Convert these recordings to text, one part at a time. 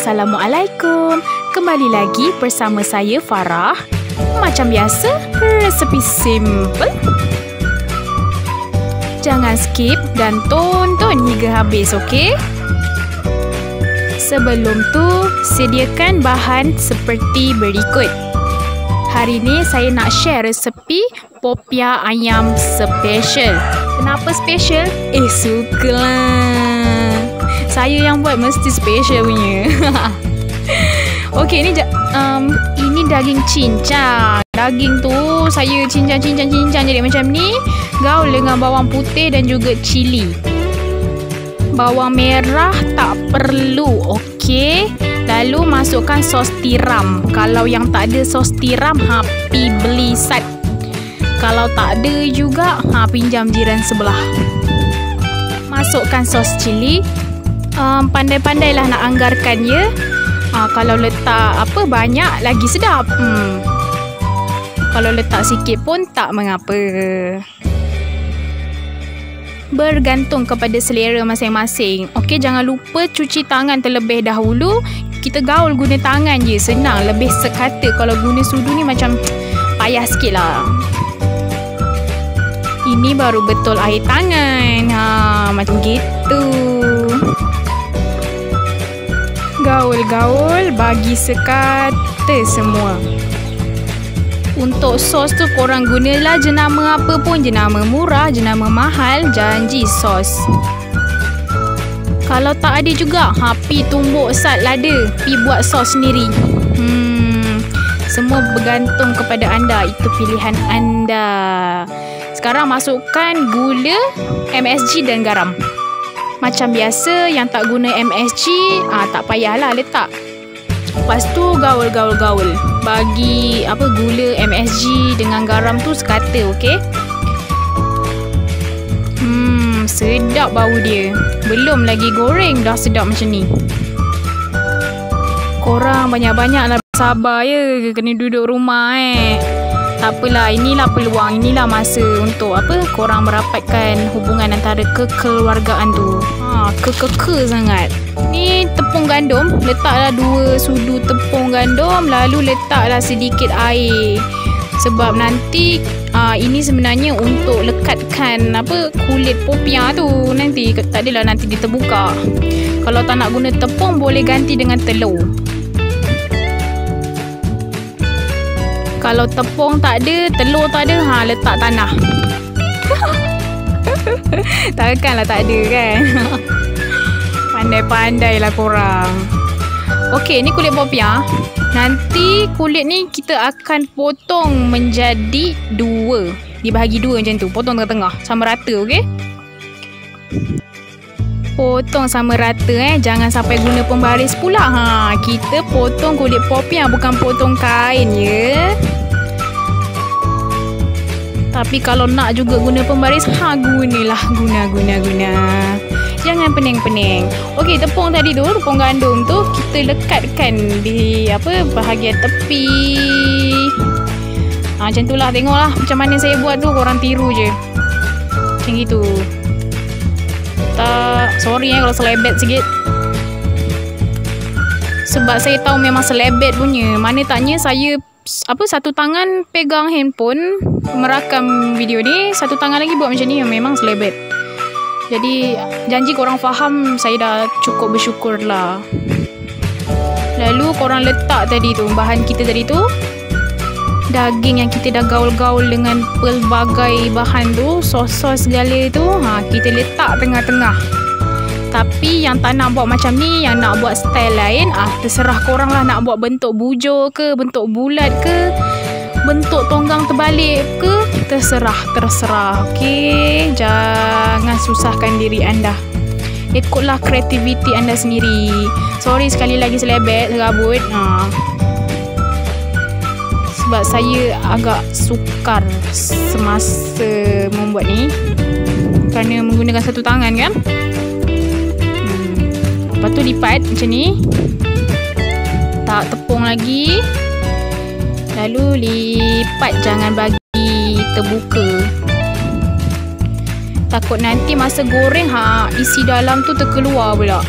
Assalamualaikum. Kembali lagi bersama saya Farah. Macam biasa, resepi simple. Jangan skip dan tonton hingga habis, okey? Sebelum tu, sediakan bahan seperti berikut. Hari ni saya nak share resepi popia ayam special. Kenapa special? Eh, sukalah. Saya yang buat mesti special punya. Okey, ni um, ini daging cincang. Daging tu saya cincang-cincang-cincang jadi macam ni. Gaul dengan bawang putih dan juga cili. Bawang merah tak perlu, okey? Lalu masukkan sos tiram. Kalau yang tak ada sos tiram, happy beli sat kalau tak ada juga, ha, pinjam jiran sebelah. Masukkan sos cili. Um, pandai-pandailah nak anggarkan ya. Ha, kalau letak apa banyak lagi sedap. Hmm. Kalau letak sikit pun tak mengapa. Bergantung kepada selera masing-masing. Okey, jangan lupa cuci tangan terlebih dahulu. Kita gaul guna tangan je. Senang. Lebih sekata kalau guna sudu ni macam payah sikit lah ini baru betul air tangan. Ha, macam gitu. Gaul-gaul bagi sekata semua. Untuk sos tu korang gunalah jenama apa pun. Jenama murah, jenama mahal, janji sos. Kalau tak ada juga, ha, pi tumbuk sat lada. Pi buat sos sendiri. Hmm, semua bergantung kepada anda. Itu pilihan anda. Sekarang masukkan gula, MSG dan garam. Macam biasa yang tak guna MSG, ah tak payahlah letak. Lepas tu gaul-gaul-gaul. Bagi apa gula, MSG dengan garam tu sekata, okey? Hmm, sedap bau dia. Belum lagi goreng dah sedap macam ni. Korang banyak-banyaklah sabar ya. Kena duduk rumah eh. Tak apalah, inilah peluang, inilah masa untuk apa korang merapatkan hubungan antara kekeluargaan tu. Ha, ke-ke-ke sangat. Ni tepung gandum, letaklah dua sudu tepung gandum lalu letaklah sedikit air. Sebab nanti uh, ini sebenarnya untuk lekatkan apa kulit popia tu. Nanti tak adalah nanti dia terbuka. Kalau tak nak guna tepung boleh ganti dengan telur. Kalau tepung tak ada, telur tak ada, ha letak tanah. Takkanlah tak ada kan? Pandai-pandailah korang. Okey, ni kulit popia. Nanti kulit ni kita akan potong menjadi dua. Dibahagi dua macam tu. Potong tengah-tengah. Sama rata, okey? Potong sama rata eh. Jangan sampai guna pembaris pula. Ha, kita potong kulit popia bukan potong kain ya. Tapi kalau nak juga guna pembaris, ha gunalah guna guna guna. Jangan pening-pening. Okey, tepung tadi tu, tepung gandum tu kita lekatkan di apa bahagian tepi. Ha, macam itulah tengoklah macam mana saya buat tu korang tiru je. Macam gitu. Tak, sorry eh kalau selebet sikit. Sebab saya tahu memang selebet punya. Mana tanya saya apa satu tangan pegang handphone merakam video ni satu tangan lagi buat macam ni memang selebet. Jadi janji korang faham saya dah cukup bersyukur lah. Lalu korang letak tadi tu bahan kita tadi tu. Daging yang kita dah gaul-gaul dengan pelbagai bahan tu sos-sos segala tu ha, kita letak tengah-tengah tapi yang tak nak buat macam ni Yang nak buat style lain ah Terserah korang lah Nak buat bentuk bujur ke Bentuk bulat ke Bentuk tonggang terbalik ke Terserah Terserah. Okay Jangan susahkan diri anda. Ikutlah kreativiti anda sendiri. Sorry sekali lagi selebet Serabut ha. Sebab saya agak sukar Semasa membuat ni. Kerana menggunakan satu tangan kan Lepas tu lipat macam ni. Tak tepung lagi. Lalu lipat jangan bagi terbuka. Takut nanti masa goreng ha isi dalam tu terkeluar pula.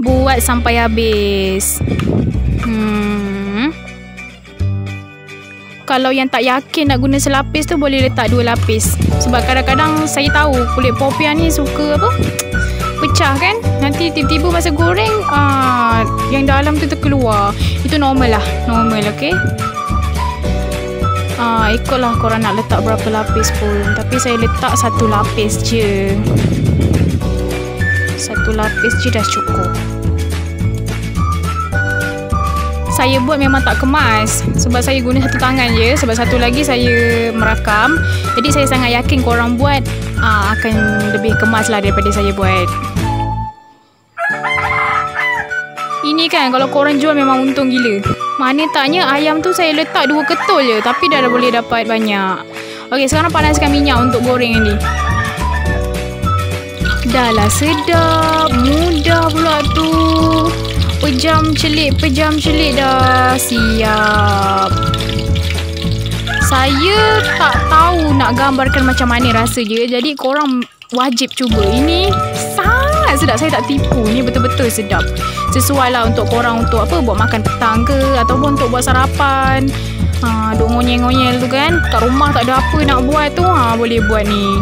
Buat sampai habis. Hmm. Kalau yang tak yakin nak guna selapis tu boleh letak dua lapis. Sebab kadang-kadang saya tahu kulit popia ni suka apa? Pecah kan? Nanti tiba-tiba masa goreng ah yang dalam tu terkeluar. Itu normal lah. Normal, okay? Ah, ikutlah korang nak letak berapa lapis pun. Tapi saya letak satu lapis je. Satu lapis je dah cukup. Saya buat memang tak kemas. Sebab saya guna satu tangan je Sebab satu lagi saya merakam. Jadi saya sangat yakin korang buat aa, Akan lebih kemas lah daripada saya buat. Ini kan kalau korang jual memang untung gila. Mana taknya ayam tu saya letak dua ketul je Tapi dah, boleh dapat banyak. Okey sekarang panaskan minyak untuk goreng ni. Dah lah sedap. Mudah pula tu Pejam celik Pejam celik dah. Siap. Saya tak tahu Nak gambarkan macam mana rasa je. Jadi korang Wajib cuba. Ini Sangat sedap. Saya tak tipu. Ni betul-betul sedap. Sesuai lah untuk korang Untuk apa Buat makan petang ke Ataupun untuk buat sarapan. Ha, duk ngonyel-ngonyel tu kan. Kat rumah tak ada apa nak buat tu ha, Boleh buat ni.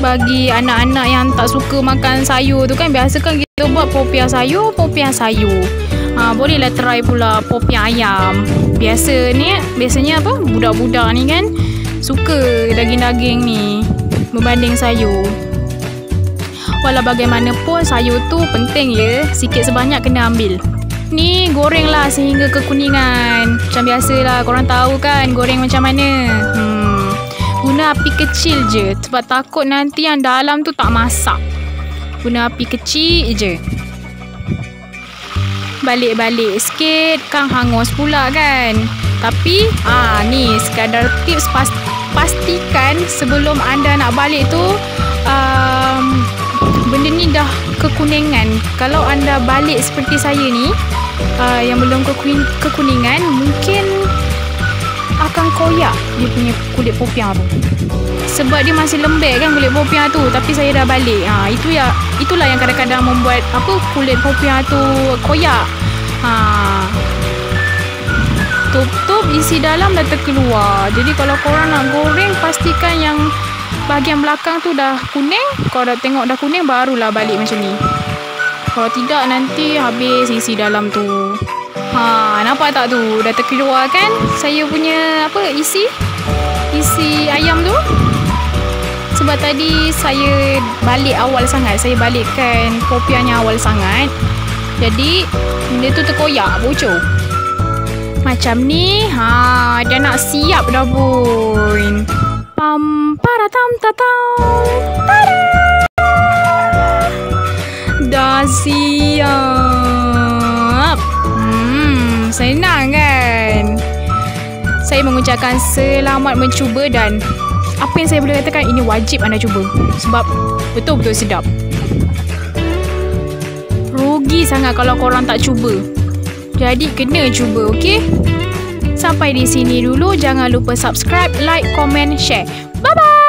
Bagi anak-anak yang tak suka makan sayur tu kan biasa kan buat popia sayur, popia sayur. Ha, bolehlah try pula popia ayam. Biasa ni, biasanya apa? Budak-budak ni kan suka daging-daging ni berbanding sayur. Walau bagaimanapun sayur tu penting ya. Sikit sebanyak kena ambil. Ni goreng lah sehingga kekuningan. Macam biasalah korang tahu kan goreng macam mana. Hmm. Guna api kecil je Sebab takut nanti yang dalam tu tak masak Guna api kecil je. Balik-balik sikit Kan hangus pula kan. Tapi ah ni sekadar tips pas, Pastikan sebelum anda nak balik tu um, Benda ni dah kekuningan. Kalau anda balik seperti saya ni uh, Yang belum kekuningan Mungkin akan koyak dia punya kulit popiah tu. Sebab dia masih lembek kan kulit popiah tu tapi saya dah balik. Ha itu ya itulah yang kadang-kadang membuat apa kulit popiah tu koyak. Ha Tutup isi dalam dah terkeluar. Jadi kalau korang nak goreng pastikan yang bahagian belakang tu dah kuning. Kalau dah tengok dah kuning barulah balik macam ni. Kalau tidak nanti habis isi dalam tu. Ha, nampak tak tu? Dah terkeluar kan? Saya punya apa? Isi? Isi ayam tu? Sebab tadi saya balik awal sangat. Saya balikkan kopiahnya awal sangat. Jadi, benda tu terkoyak, bocor. Macam ni, ha, dah nak siap dah pun. Pam, paratam, tatam. Tada! Dah siap. Mengucapkan selamat mencuba dan apa yang saya boleh katakan ini wajib anda cuba sebab betul-betul sedap. Rugi sangat kalau korang tak cuba. Jadi kena cuba, okey? Sampai di sini dulu. Jangan lupa subscribe, like, komen, share. Bye-bye!